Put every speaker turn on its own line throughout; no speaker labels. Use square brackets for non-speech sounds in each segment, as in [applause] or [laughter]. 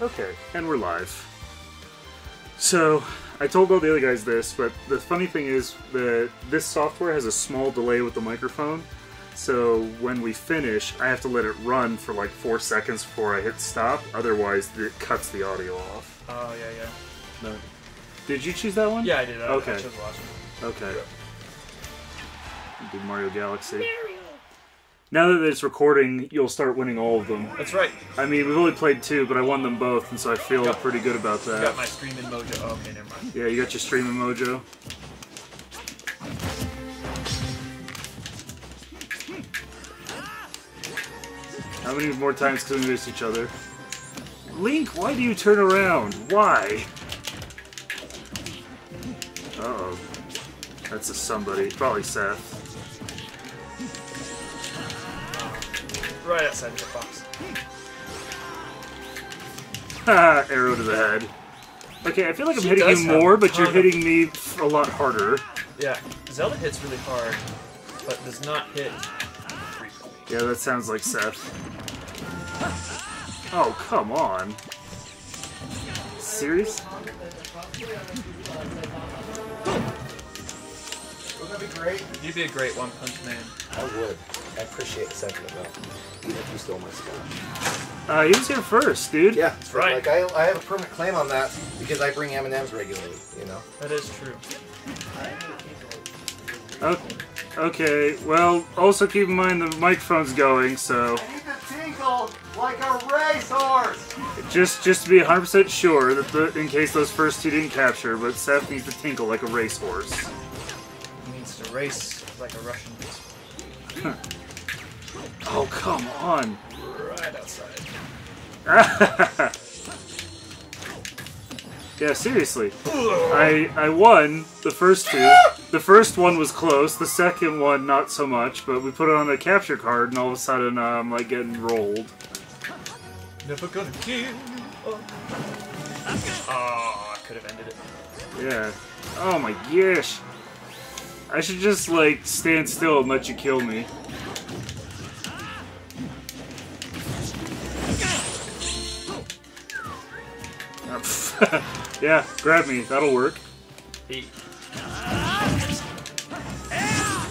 Okay, and we're live. So, I told all the other guys this, but the funny thing is that this software has a small delay with the microphone. So when we finish, I have to let it run for like four seconds before I hit stop. Otherwise, it cuts the audio off.
Oh yeah, yeah.
No. Did you choose that one?
Yeah, I did. I,
Okay.
I chose the last one.
Okay. Did Mario Galaxy. Now that it's recording, you'll start winning all of them.
That's right.
I mean, we've only played two, but I won them both, and so I feel
Got-
pretty good about that.
You got my streaming mojo. Oh, okay, never mind.
Yeah, you got your streaming mojo. How many more times can we miss each other? Link, why do you turn around? Why? Uh oh. That's a somebody. Probably Seth.
Right outside the box. [laughs]
Ha! Arrow to the head. Okay, I feel like I'm
She
hitting you more, but you're hitting me a lot harder.
Yeah, Zelda hits really hard, but does not hit frequently.
Yeah, that sounds like Seth. Oh, come on. Serious?
Wouldn't that be great?
You'd be a great One Punch Man.
I would. I appreciate the sentiment though. Even if you stole my spot.
Uh, he was here first, dude.
Yeah,
That's right.
Like I, I have a permanent claim on that because I bring M and M's regularly. You know.
That is true.
Okay. Okay, well, also keep in mind the microphone's going, so I
need to tinkle like a racehorse.
just just to be 100% sure that the, in case those first two didn't capture, but Seth needs to tinkle like a racehorse.
He needs to race like a Russian.
Oh, come on.
Right [laughs] outside.
Yeah, seriously. I I won the first two. The first one was close. The second one not so much. But we put it on a capture card, and all of a sudden uh, I'm like getting rolled.
Never gonna give up. Oh, I could have ended it.
Yeah. Oh my gosh. I should just like stand still and let you kill me. [laughs] yeah, grab me. That'll work.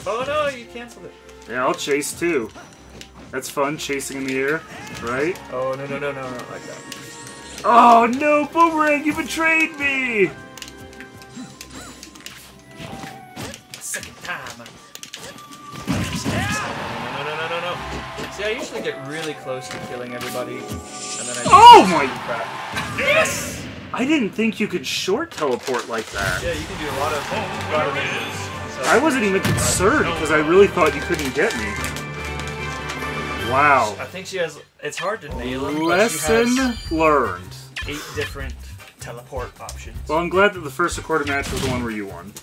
Oh no, you canceled it.
Yeah, I'll chase too. That's fun, chasing in the air, right?
Oh no no no no not like that.
Oh no, Boomerang, you betrayed me!
No. See, I usually get really close to killing everybody, and then I. just
Oh my-
Crap. Yes.
I didn't think you could short teleport like that.
Yeah, you can do a lot of a lot of. So-
I wasn't even concerned because I really thought you couldn't get me. Wow.
I think she has. It's hard to nail them. but she
Lesson
has
learned.
eight different teleport options.
Well, I'm glad that the first recorded match was the one where you won.